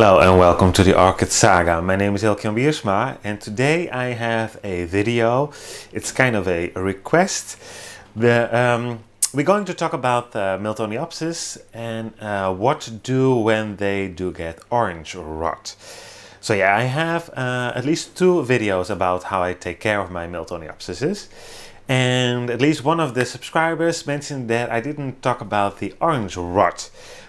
Hello and welcome to the Orchid Saga. My name is Elkjan Biersma and today I have a video. It's kind of a request. The, um, we're going to talk about uh, Miltoniopsis and uh, what to do when they do get orange rot. So yeah, I have uh, at least two videos about how I take care of my Miltoniopsises. And at least one of the subscribers mentioned that I didn't talk about the orange rot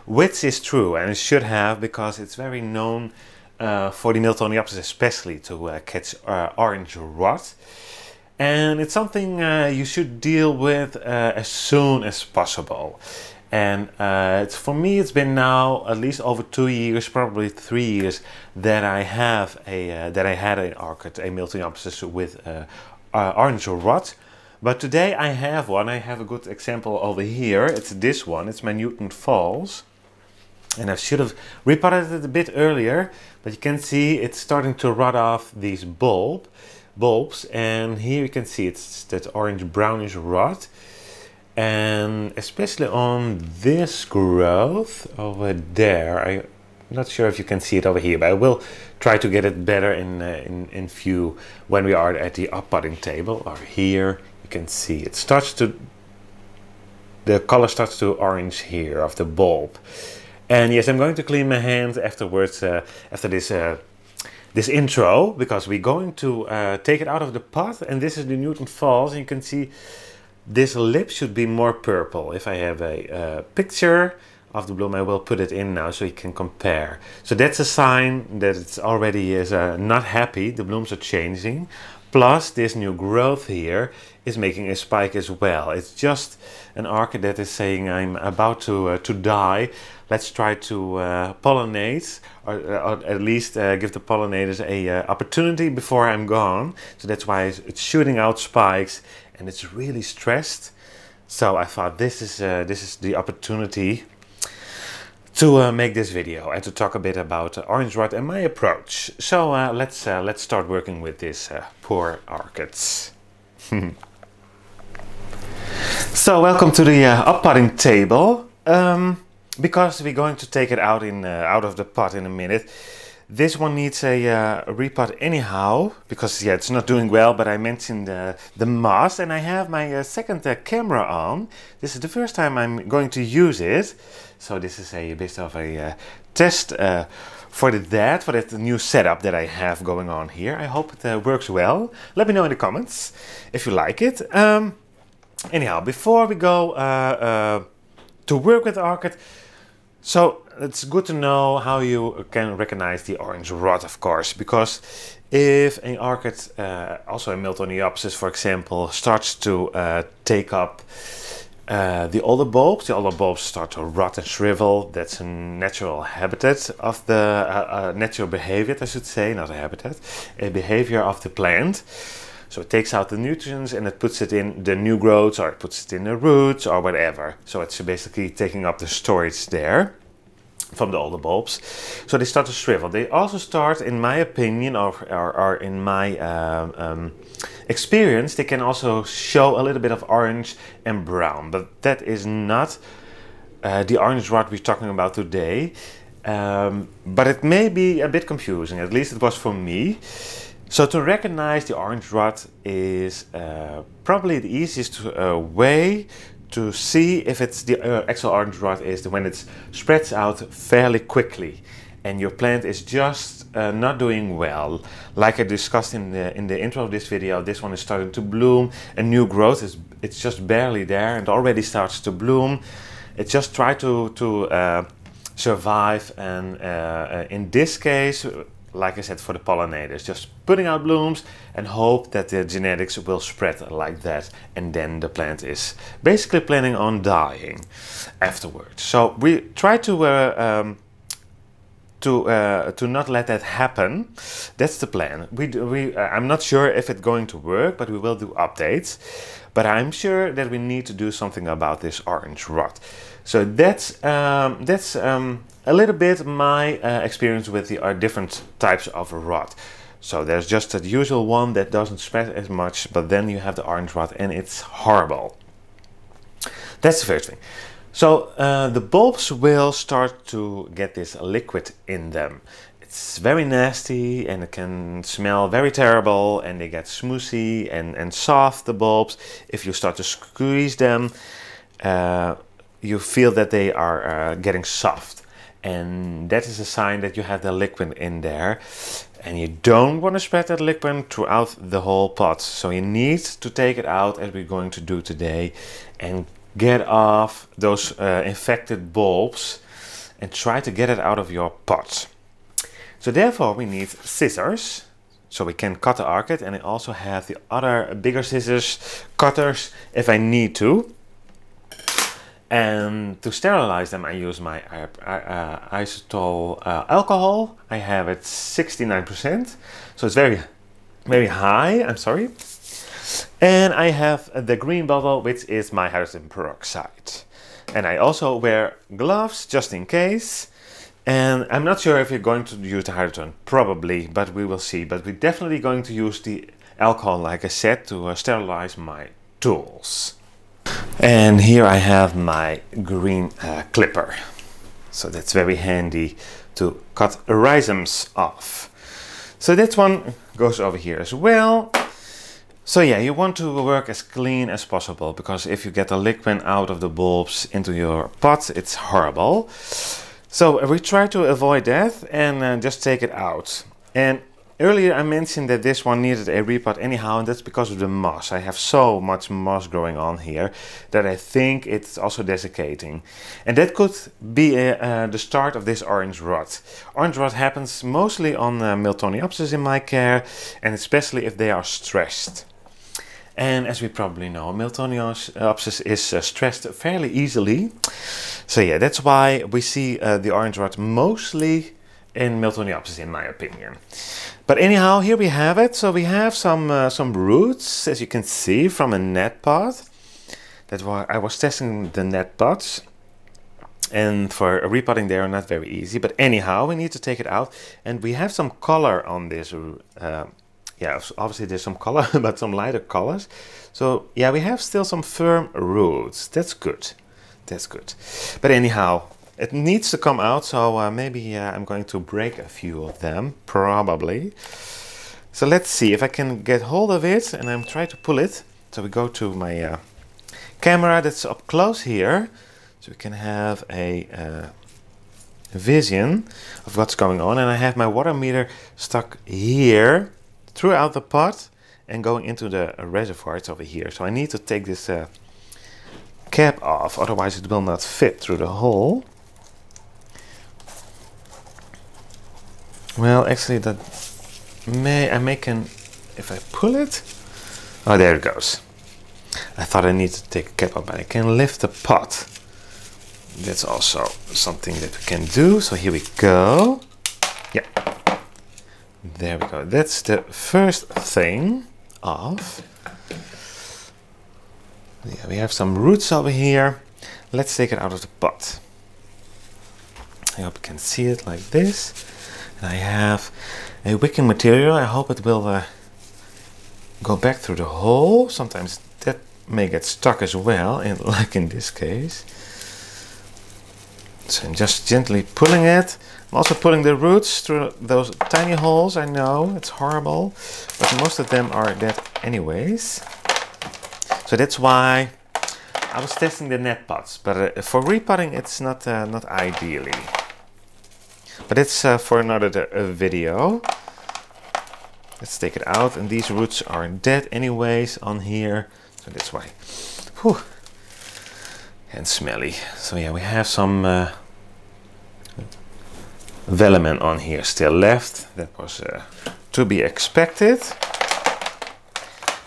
which is true and it should have because it's very known uh, for the Miltoniopsis especially to uh, catch uh, orange rot. And it's something uh, you should deal with uh, as soon as possible. And uh, for me, it's been now at least over two years, probably three years, that I have a that I had an orchid, a Miltoniopsis with orange rot. But today I have one. I have a good example over here. It's this one. It's my Newton Falls and I should have repotted it a bit earlier but you can see it's starting to rot off these bulb bulbs and here you can see it's that orange brownish rot. And especially on this growth over there I'm not sure if you can see it over here but I will try to get it better in, uh, in, in view when we are at the uppotting table or here. You can see it starts to the color starts to orange here of the bulb and yes, I'm going to clean my hands afterwards, uh, after this uh, this intro, because we're going to uh, take it out of the pot. And this is the Newton Falls. And you can see this lip should be more purple. If I have a uh, picture of the bloom, I will put it in now so you can compare. So that's a sign that it's already is uh, not happy. The blooms are changing. Plus this new growth here is making a spike as well. It's just an orchid that is saying I'm about to, uh, to die let's try to uh, pollinate or, uh, or, at least uh, give the pollinators a uh, opportunity before I'm gone. So that's why it's shooting out spikes and it's really stressed. So I thought this is uh, this is the opportunity to uh, make this video and to talk a bit about orange rot and my approach. So let's let's start working with this poor orchids. so welcome to the uppotting table. Um, because we're going to take it out in uh, out of the pot in a minute. This one needs a uh, repot anyhow, because yeah, it's not doing well, but I mentioned uh, the moss, and I have my uh, second uh, camera on. This is the first time I'm going to use it, so this is a bit of a uh, test uh, for that, for that new setup that I have going on here. I hope it works well. Let me know in the comments if you like it. Um, anyhow, before we go to work with orchid, so it's good to know how you can recognize the orange rot, of course, because if an orchid, uh, also a Miltoniopsis, for example, starts to uh, take up uh, the older bulbs, the older bulbs start to rot and shrivel. That's a natural habitat of the uh, uh, natural behavior, I should say, not a habitat, a behavior of the plant. So it takes out the nutrients and it puts it in the new growths or it puts it in the roots or whatever. So it's basically taking up the storage there from the older bulbs. So they start to shrivel. They also start, in my opinion, or, or, or in my um, um, experience, they can also show a little bit of orange and brown. But that is not uh, the orange rot we're talking about today. Um, but it may be a bit confusing, at least it was for me. So to recognize the orange rot is uh, probably the easiest uh, way to see if it's the uh, actual orange rot is when it spreads out fairly quickly and your plant is just uh, not doing well. Like I discussed in the in the intro of this video, this one is starting to bloom. A new growth is it's just barely there and already starts to bloom. It just try to to uh, survive, and uh, in this case, like I said, for the pollinators, just putting out blooms and hope that the genetics will spread like that. And then the plant is basically planning on dying afterwards. So we try to uh, um, to uh, to not let that happen. That's the plan. We we uh, I'm not sure if it's going to work, but we will do updates. But I'm sure that we need to do something about this orange rot. So that's um, that's um, a little bit my uh, experience with the uh, different types of rot. So there's just the usual one that doesn't spread as much, but then you have the orange rot and it's horrible. That's the first thing. So uh, the bulbs will start to get this liquid in them. It's very nasty and it can smell very terrible and they get smoothie and, and soft, the bulbs. If you start to squeeze them, uh, you feel that they are uh, getting soft. And that is a sign that you have the liquid in there. And you don't want to spread that liquid throughout the whole pot. So you need to take it out as we're going to do today and get off those uh, infected bulbs and try to get it out of your pot. So therefore we need scissors so we can cut the orchid and I also have the other bigger scissors cutters if I need to. And to sterilize them I use my uh, uh, isotol uh, alcohol. I have it 69% so it's very very high, I'm sorry. And I have the green bottle, which is my hydrogen peroxide. And I also wear gloves just in case. And I'm not sure if you're going to use the hydrogen, probably, but we will see. But we're definitely going to use the alcohol, like I said, to uh, sterilize my tools. And here I have my green uh, clipper. So that's very handy to cut rhizomes off. So that one goes over here as well. So yeah, you want to work as clean as possible because if you get the liquid out of the bulbs into your pot, it's horrible. So we try to avoid that and uh, just take it out. And earlier I mentioned that this one needed a repot anyhow and that's because of the moss. I have so much moss growing on here that I think it's also desiccating. And that could be uh, uh, the start of this orange rot. Orange rot happens mostly on uh, Miltoniopsis in my care and especially if they are stressed. And as we probably know, Miltoniopsis is uh, stressed fairly easily. So yeah, that's why we see uh, the orange rot mostly in Miltoniopsis in my opinion. But anyhow, here we have it. So we have some uh, some roots, as you can see, from a net pot. That's why I was testing the net pots. And for repotting they are not very easy. But anyhow, we need to take it out. And we have some color on this uh, yeah, obviously there's some color, but some lighter colors. So yeah, we have still some firm roots. That's good. That's good. But anyhow, it needs to come out. So uh, maybe uh, I'm going to break a few of them, probably. So let's see if I can get hold of it and I'm trying to pull it. So we go to my uh, camera that's up close here. So we can have a uh, vision of what's going on. And I have my water meter stuck here throughout the pot and going into the reservoir. It's over here. So I need to take this uh, cap off, otherwise it will not fit through the hole. Well, actually that may, I may can, if I pull it, oh there it goes. I thought I need to take a cap off, but I can lift the pot. That's also something that we can do. So here we go. Yeah, there we go. That's the first thing off. Yeah, we have some roots over here. Let's take it out of the pot. I hope you can see it like this. And I have a wicking material. I hope it will uh, go back through the hole. Sometimes that may get stuck as well, in, like in this case. So I'm just gently pulling it. I'm also pulling the roots through those tiny holes. I know it's horrible, but most of them are dead anyways. So that's why I was testing the net pots, but uh, for repotting it's not uh, not ideally. But it's uh, for another uh, video. Let's take it out, and these roots are dead anyways on here, so that's why. Whew. And smelly. So yeah, we have some velamen on here still left. That was uh, to be expected.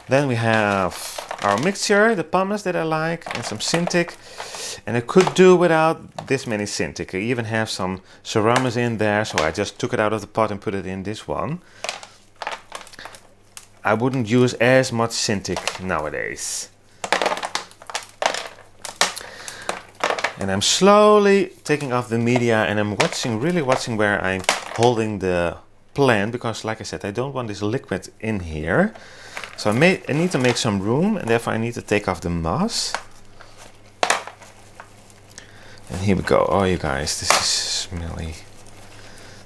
Then we have our mixture, the pumice that I like, and some Cintiq. And I could do without this many Cintiq. I even have some Seramis in there, so I just took it out of the pot and put it in this one. I wouldn't use as much Cintiq nowadays. And I'm slowly taking off the media and I'm watching, really watching where I'm holding the plant because like I said, I don't want this liquid in here. So I, may, I need to make some room and therefore I need to take off the moss. And here we go. Oh, you guys, this is smelly.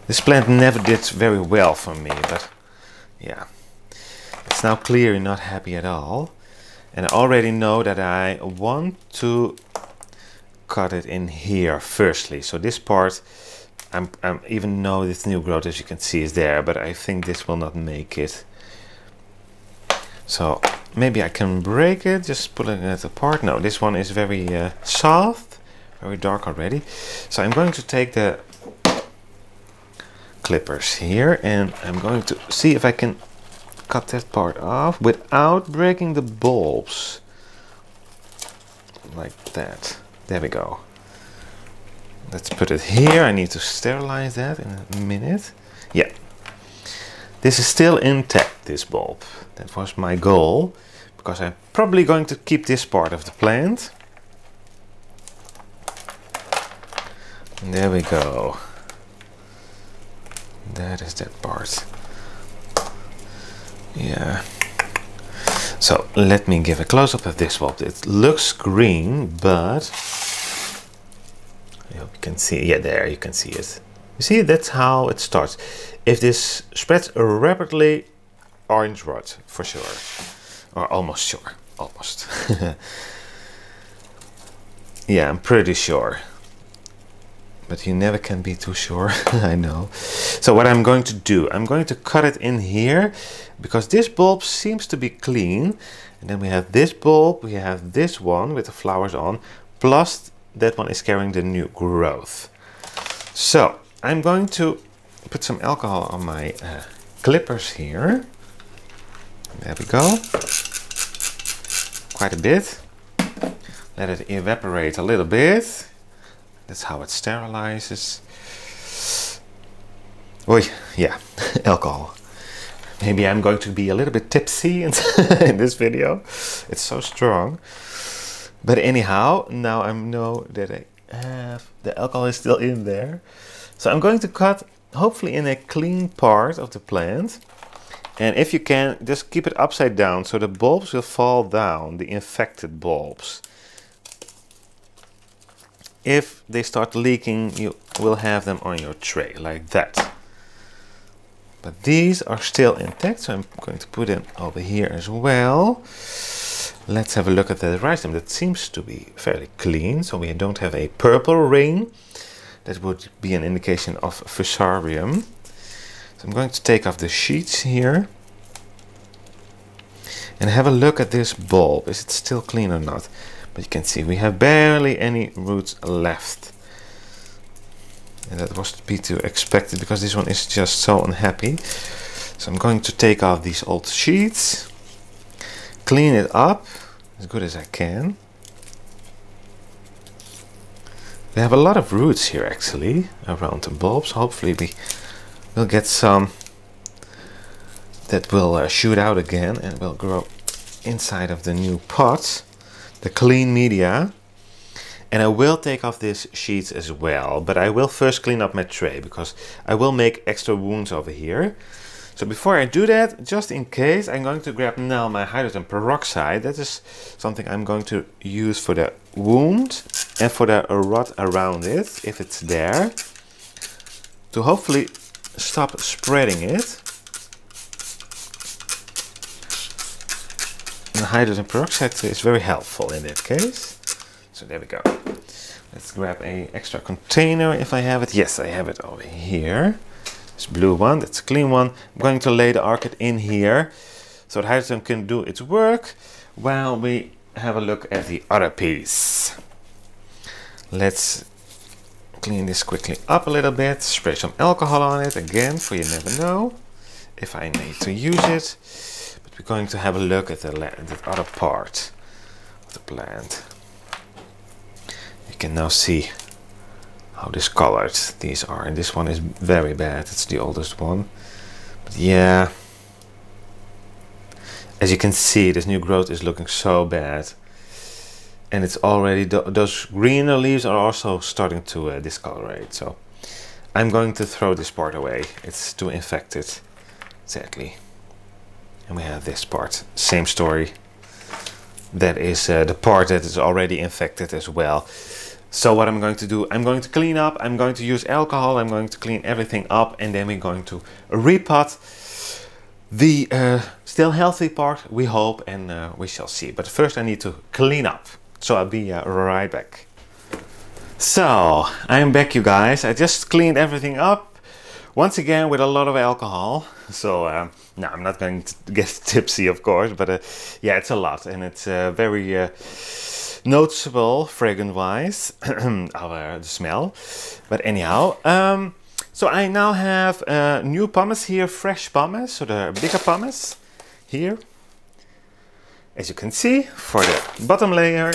This plant never did very well for me, but yeah. It's now clear you're not happy at all. And I already know that I want to cut it in here firstly. So this part, I'm, I'm even though this new growth as you can see is there, but I think this will not make it. So maybe I can break it, just pulling it apart. No, this one is very uh, soft, very dark already. So I'm going to take the clippers here and I'm going to see if I can cut that part off without breaking the bulbs like that there we go. Let's put it here. I need to sterilize that in a minute. Yeah. This is still intact this bulb. That was my goal because I'm probably going to keep this part of the plant. And there we go. That is that part. Yeah so let me give a close-up of this bulb it looks green but I hope you can see yeah there you can see it. You see that's how it starts. If this spreads rapidly orange rot for sure. Or almost sure. Almost. Yeah I'm pretty sure but you never can be too sure I know. So what I'm going to do I'm going to cut it in here because this bulb seems to be clean. And then we have this bulb we have this one with the flowers on plus that one is carrying the new growth. So I'm going to put some alcohol on my uh, clippers here. There we go. Quite a bit. Let it evaporate a little bit that's how it sterilizes. Oh yeah, alcohol. Maybe I'm going to be a little bit tipsy in, in this video. It's so strong. But anyhow, now I know that I have the alcohol is still in there. So I'm going to cut hopefully in a clean part of the plant. And if you can, just keep it upside down so the bulbs will fall down, the infected bulbs if they start leaking you will have them on your tray like that. But these are still intact so I'm going to put them over here as well. Let's have a look at the rhizome that seems to be fairly clean so we don't have a purple ring that would be an indication of fusarium. So I'm going to take off the sheets here and have a look at this bulb. Is it still clean or not but you can see we have barely any roots left. And that was to be to expected because this one is just so unhappy. So I'm going to take off these old sheets, clean it up as good as I can. We have a lot of roots here actually around the bulbs. Hopefully we will get some that will uh, shoot out again and will grow inside of the new pots the clean media. And I will take off these sheets as well, but I will first clean up my tray because I will make extra wounds over here. So before I do that, just in case, I'm going to grab now my hydrogen peroxide. That is something I'm going to use for the wound and for the rot around it, if it's there, to hopefully stop spreading it. And hydrogen peroxide is very helpful in that case. So there we go. Let's grab a extra container if I have it. Yes, I have it over here. This blue one, that's a clean one. I'm going to lay the orchid in here so the hydrogen can do its work while we have a look at the other piece. Let's clean this quickly up a little bit, spray some alcohol on it again for you never know if I need to use it we're going to have a look at the, the other part of the plant. You can now see how discolored these are and this one is very bad. It's the oldest one. But yeah. As you can see this new growth is looking so bad. And it's already those greener leaves are also starting to uh, discolorate. So I'm going to throw this part away. It's too infected. Sadly and we have this part same story that is uh, the part that is already infected as well So what I'm going to do, I'm going to clean up, I'm going to use alcohol, I'm going to clean everything up and then we're going to repot the uh, still healthy part, we hope, and uh, we shall see. But first I need to clean up. So I'll be uh, right back. So, I'm back you guys. I just cleaned everything up. Once again with a lot of alcohol. So, um, no, I'm not going to get tipsy of course, but uh, yeah, it's a lot. And it's uh, very uh, noticeable fragrant-wise, our the smell. But anyhow, um, so I now have uh, new pumice here, fresh pumice, so the bigger pumice here. As you can see, for the bottom layer,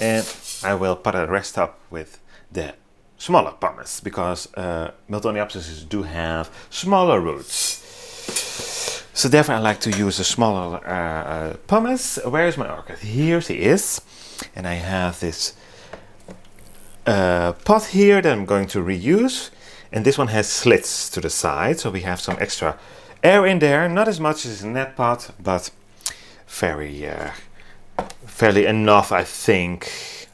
and I will put the rest up with the smaller pumice, because uh, Miltoniopsis do have smaller roots. So therefore I like to use a smaller uh, uh, pumice. Where is my orchid? Here she is. And I have this uh, pot here that I'm going to reuse. And this one has slits to the side, so we have some extra air in there. Not as much as in that pot, but very, uh, fairly enough, I think.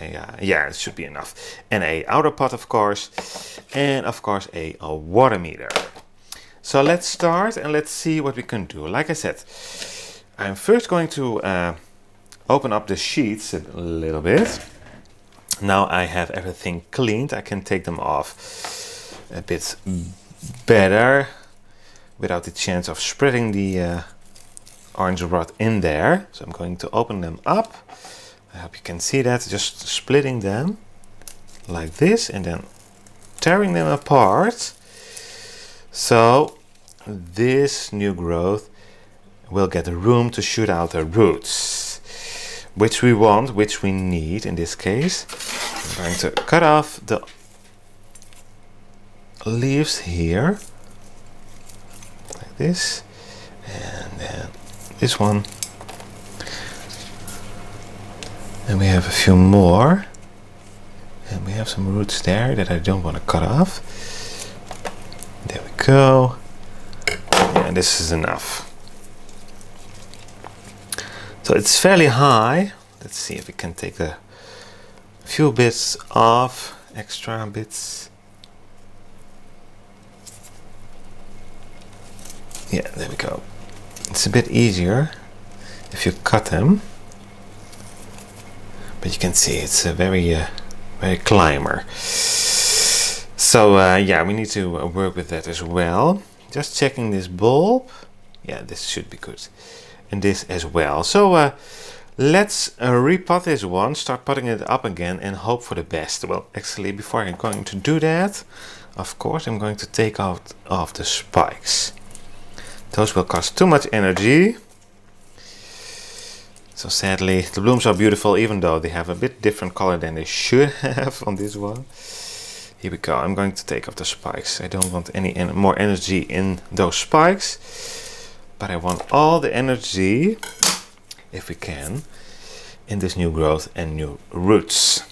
Uh, yeah, it should be enough. And a outer pot, of course, and of course a, a water meter. So let's start and let's see what we can do. Like I said, I'm first going to uh, open up the sheets a little bit. Now I have everything cleaned, I can take them off a bit better without the chance of spreading the uh, orange rot in there. So I'm going to open them up. I hope you can see that, just splitting them like this and then tearing them apart. So this new growth will get the room to shoot out the roots, which we want, which we need in this case. I'm going to cut off the leaves here. Like this. And then this one. And we have a few more. And we have some roots there that I don't want to cut off go and this is enough. So it's fairly high. Let's see if we can take a few bits off extra bits. Yeah there we go. It's a bit easier if you cut them. But you can see it's a very uh, very climber so uh, yeah we need to uh, work with that as well. Just checking this bulb. Yeah this should be good. And this as well. So uh, let's uh, repot this one start putting it up again and hope for the best. Well actually before I'm going to do that of course I'm going to take out of the spikes. Those will cost too much energy. So sadly, the blooms are beautiful even though they have a bit different color than they should have on this one. Here we go, I'm going to take off the spikes. I don't want any en more energy in those spikes. But I want all the energy, if we can, in this new growth and new roots.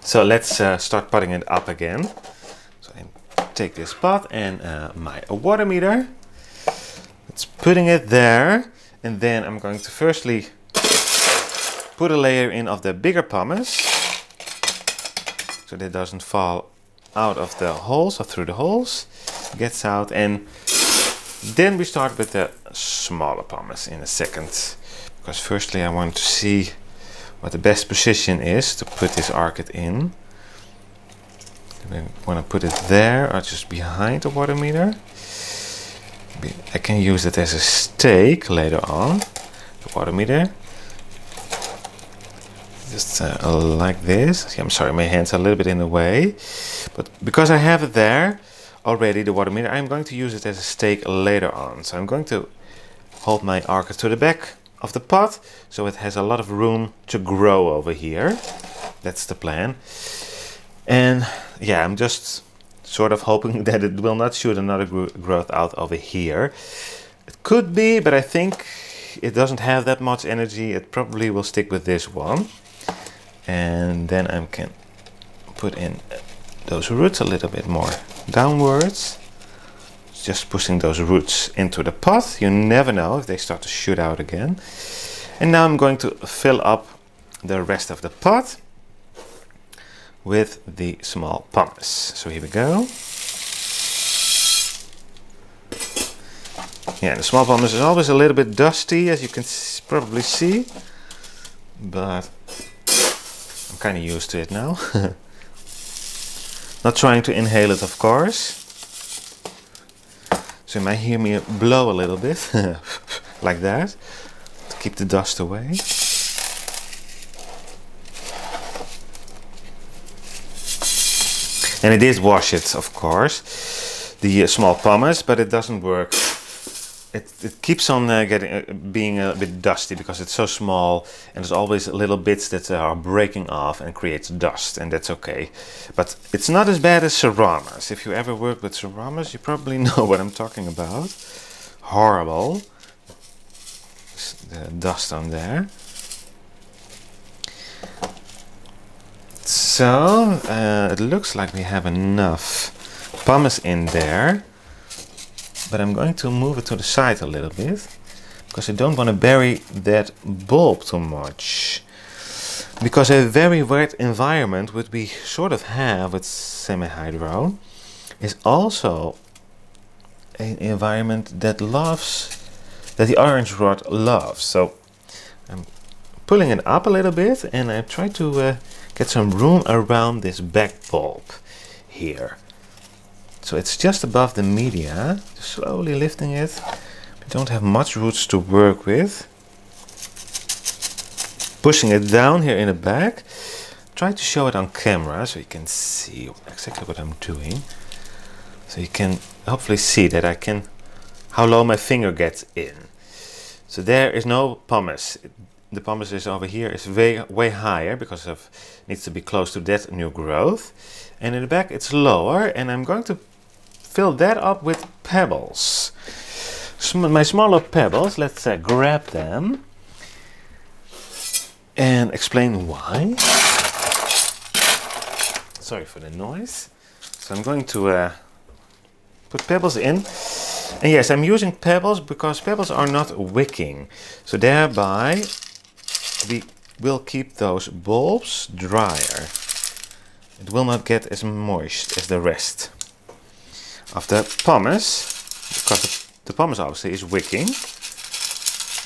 So let's uh, start putting it up again So I take this pot and uh, my water meter. It's putting it there. And then I'm going to firstly put a layer in of the bigger pumice. So that doesn't fall out of the holes or through the holes. Gets out and then we start with the smaller pumice in a second. Because firstly I want to see what the best position is to put this orchid in. I want to put it there or just behind the water meter. I can use it as a stake later on, the water meter. Just uh, like this. I'm sorry, my hands are a little bit in the way. But because I have it there already, the water meter, I'm going to use it as a stake later on. So I'm going to hold my orchid to the back of the pot so it has a lot of room to grow over here. That's the plan. And yeah, I'm just sort of hoping that it will not shoot another growth out over here. It could be, but I think it doesn't have that much energy. It probably will stick with this one. And then I can put in those roots a little bit more downwards. Just pushing those roots into the pot. You never know if they start to shoot out again. And now I'm going to fill up the rest of the pot with the small pumice. So here we go. Yeah, the small pumice is always a little bit dusty, as you can probably see, but I'm kind of used to it now. Not trying to inhale it, of course. So you might hear me blow a little bit, like that, to keep the dust away. And it is wash it, of course, the uh, small pumice, but it doesn't work. It, it keeps on uh, getting uh, being a bit dusty because it's so small and there's always little bits that are breaking off and creates dust and that's okay. But it's not as bad as Seramis. If you ever work with Seramis, you probably know what I'm talking about. Horrible. The dust on there. So, uh, it looks like we have enough pumice in there. But I'm going to move it to the side a little bit. Because I don't want to bury that bulb too much. Because a very wet environment, which we sort of have with semi-hydro, is also an environment that loves, that the orange rot loves. So I'm pulling it up a little bit and I try to uh, get some room around this back bulb here. So it's just above the media, slowly lifting it. We don't have much roots to work with. Pushing it down here in the back. Try to show it on camera so you can see exactly what I'm doing. So you can hopefully see that I can, how low my finger gets in. So there is no pumice the pumice is over here is way way higher because of needs to be close to that new growth and in the back it's lower and I'm going to fill that up with pebbles. Sm my smaller pebbles let's uh, grab them and explain why. Sorry for the noise. So I'm going to uh, put pebbles in. And yes, I'm using pebbles because pebbles are not wicking. So thereby we will keep those bulbs drier. It will not get as moist as the rest of the pumice, because the pumice obviously is wicking,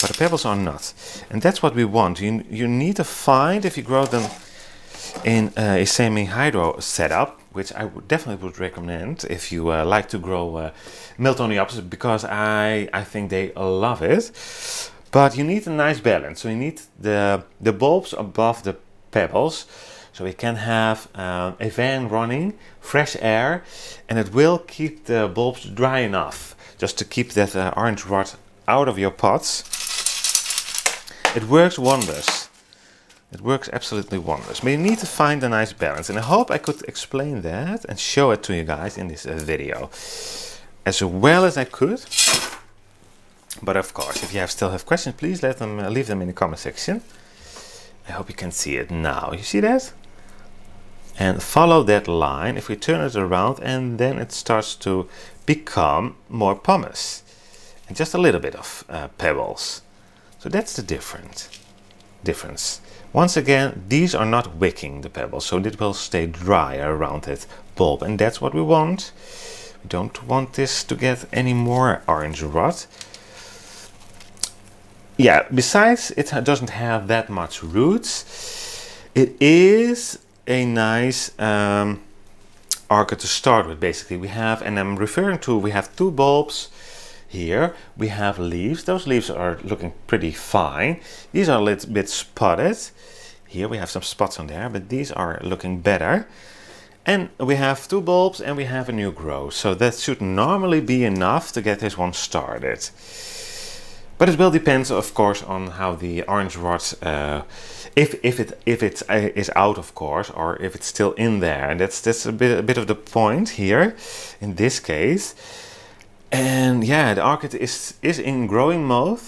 but the pebbles are not. And that's what we want. You, you need to find, if you grow them in a semi-hydro setup, which I would definitely would recommend if you uh, like to grow uh, Miltoniopsis, because I, I think they love it. But you need a nice balance. So you need the, the bulbs above the pebbles. So we can have um, a fan running, fresh air, and it will keep the bulbs dry enough just to keep that uh, orange rot out of your pots. It works wonders. It works absolutely wonders. But you need to find a nice balance. And I hope I could explain that and show it to you guys in this uh, video as well as I could. But of course, if you have still have questions, please let them uh, leave them in the comment section. I hope you can see it now. You see that? And follow that line if we turn it around and then it starts to become more pumice. And just a little bit of uh, pebbles. So that's the different difference. Once again, these are not wicking the pebbles, so it will stay dry around that bulb. And that's what we want. We don't want this to get any more orange rot yeah, besides it doesn't have that much roots, it is a nice um, to start with basically. We have, and I'm referring to, we have two bulbs here. We have leaves. Those leaves are looking pretty fine. These are a little bit spotted. Here we have some spots on there, but these are looking better. And we have two bulbs and we have a new growth. So that should normally be enough to get this one started. But it will depend, of course, on how the orange rot, uh, if if it if it uh, is out, of course, or if it's still in there. And that's that's a bit a bit of the point here, in this case. And yeah, the orchid is is in growing mode,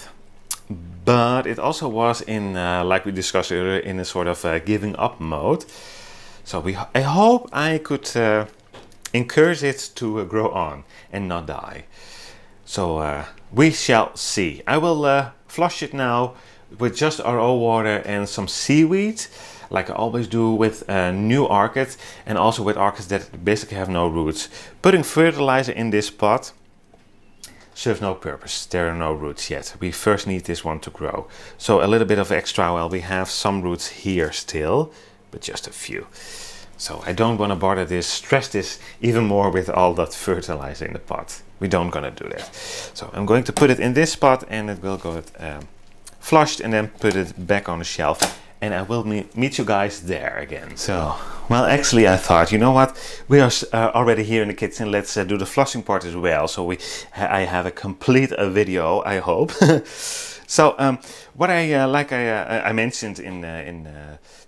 but it also was in, uh, like we discussed earlier, in a sort of uh, giving up mode. So we I hope I could uh, encourage it to uh, grow on and not die. So we shall see. I will uh, flush it now with just RO water and some seaweed, like I always do with uh, new orchids and also with orchids that basically have no roots. Putting fertilizer in this pot serves no purpose. There are no roots yet. We first need this one to grow. So a little bit of extra, well, we have some roots here still, but just a few. So I don't want to bother this, stress this even more with all that fertilizer in the pot. We don't gonna do that. So I'm going to put it in this spot and it will go um, flushed and then put it back on the shelf and I will meet you guys there again. So, well, actually I thought, you know what, we are uh, already here in the kitchen, let's uh, do the flushing part as well. So we, I have a complete uh, video, I hope. so, um, what I, uh, like I, uh, I mentioned in, uh, in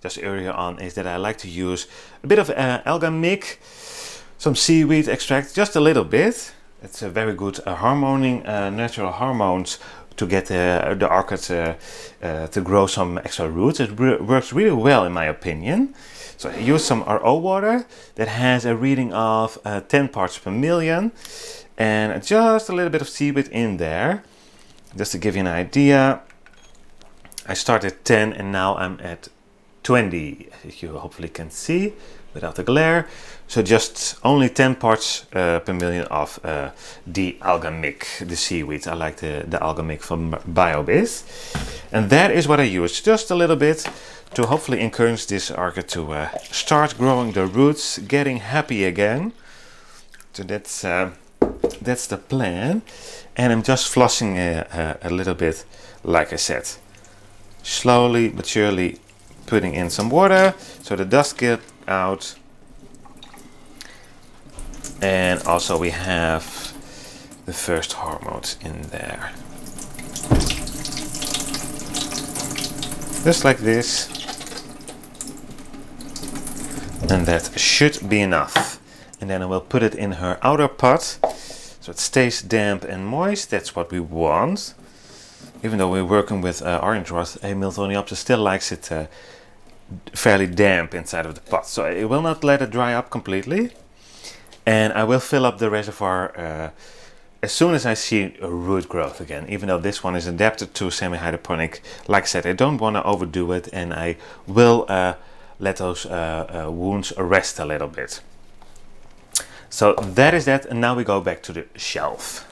just earlier on, is that I like to use a bit of uh, some seaweed extract, just a little bit. It's a very good hormoning natural hormones to get uh, the orchid uh, uh, to grow some extra roots. It works really well in my opinion. So I use some RO water that has a reading of 10 parts per million and just a little bit of seaweed in there. Just to give you an idea, I started 10 and now I'm at 20, as you hopefully can see without the glare. So just only 10 parts uh, per million of uh, the Alg-a-Mic, the seaweed. I like the, the Alg-a-Mic from BioBizz. And that is what I use, just a little bit to hopefully encourage this orchid to uh, start growing the roots, getting happy again. So that's, uh, that's the plan. And I'm just flossing a, uh, uh, a little bit, like I said. Slowly but surely putting in some water so the dust get out. And also we have the first hormones in there. Just like this. And that should be enough. And then I will put it in her outer pot so it stays damp and moist. That's what we want. Even though we're working with uh, orange rot a Miltoniopsis still likes it uh, fairly damp inside of the pot. So I will not let it dry up completely. And I will fill up the reservoir uh, as soon as I see a root growth again, even though this one is adapted to semi-hydroponic. Like I said, I don't want to overdo it and I will uh, let those uh, uh, wounds rest a little bit. So that is that and now we go back to the shelf.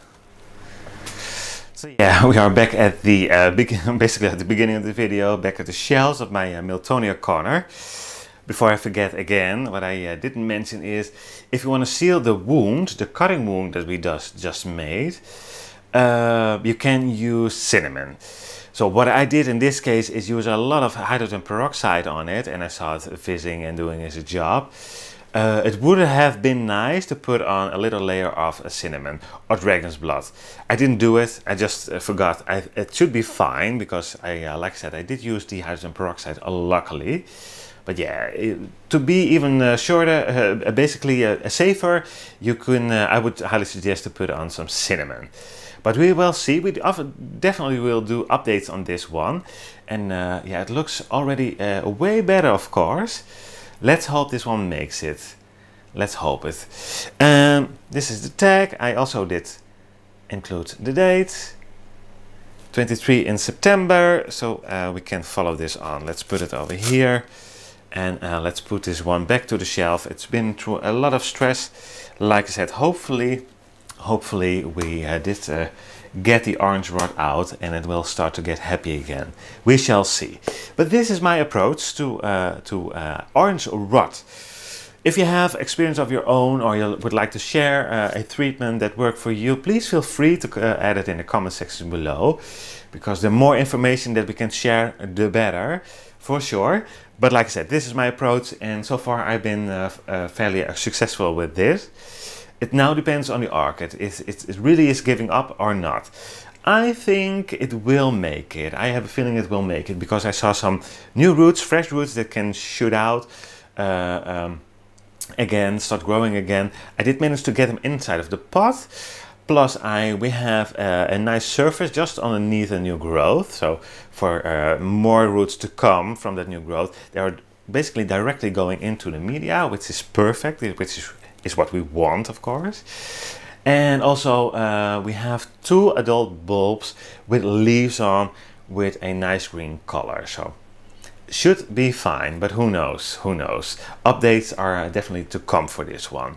So yeah, we are back at the uh, basically at the beginning of the video, back at the shells of my uh, Miltonia corner. Before I forget again, what I uh, didn't mention is, if you want to seal the wound, the cutting wound that we just, just made, uh, you can use cinnamon. So what I did in this case is use a lot of hydrogen peroxide on it, and I saw it fizzing and doing its job. Uh, it would have been nice to put on a little layer of cinnamon or dragon's blood. I didn't do it, I just uh, forgot. I, it should be fine because I, uh, like I said, I did use the hydrogen peroxide uh, luckily. But yeah, to be even uh, shorter, uh, basically safer, you can, I would highly suggest to put on some cinnamon. But we will see, we definitely will do updates on this one. And yeah, it looks already way better of course. Let's hope this one makes it. Let's hope it. Um, this is the tag. I also did include the date. 23 in September. So uh, we can follow this on. Let's put it over here. And uh, let's put this one back to the shelf. It's been through a lot of stress. Like I said, hopefully, hopefully we uh, did uh, get the orange rot out and it will start to get happy again. We shall see. But this is my approach to, uh, to uh, orange rot. If you have experience of your own or you would like to share uh, a treatment that worked for you, please feel free to uh, add it in the comment section below. Because the more information that we can share, the better, for sure. But like I said, this is my approach and so far I've been uh, uh, fairly successful with this. It now depends on the orchid. It, it, it really is giving up or not. I think it will make it. I have a feeling it will make it because I saw some new roots, fresh roots that can shoot out uh, um, again, start growing again. I did manage to get them inside of the pot. Plus, I we have uh, a nice surface just underneath the new growth. So for uh, more roots to come from that new growth, they are basically directly going into the media, which is perfect, which is is what we want, of course. And also uh, we have two adult bulbs with leaves on, with a nice green color. So should be fine, but who knows, who knows. Updates are definitely to come for this one.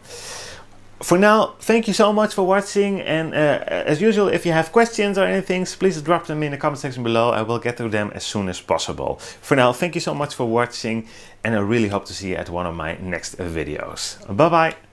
For now, thank you so much for watching and uh, as usual, if you have questions or anything, please drop them in the comment section below. I will get to them as soon as possible. For now, thank you so much for watching and I really hope to see you at one of my next videos. Bye bye!